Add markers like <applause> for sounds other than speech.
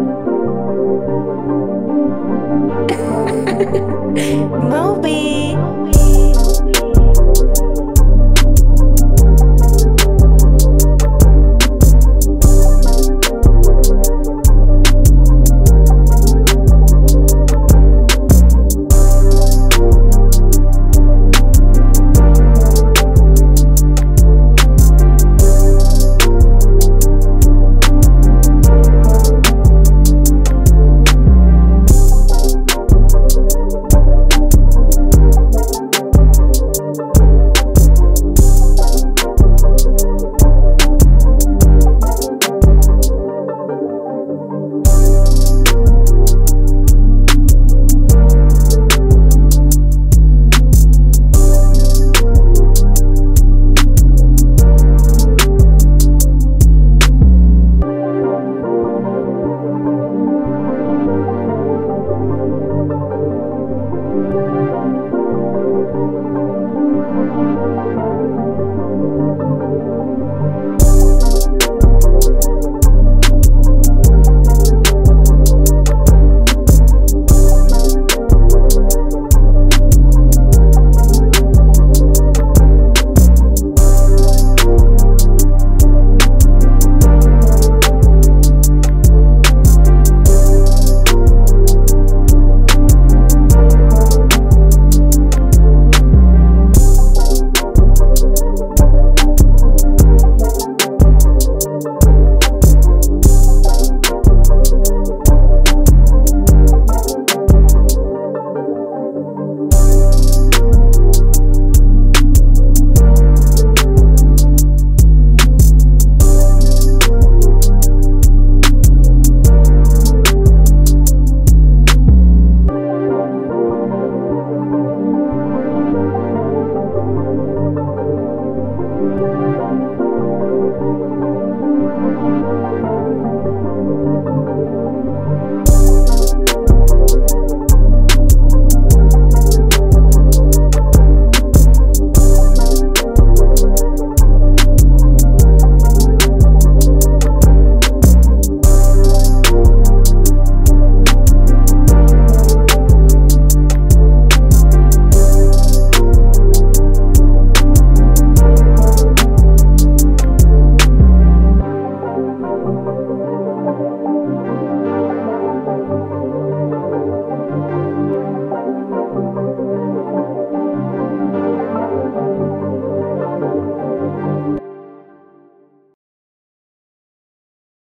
<laughs> Moby.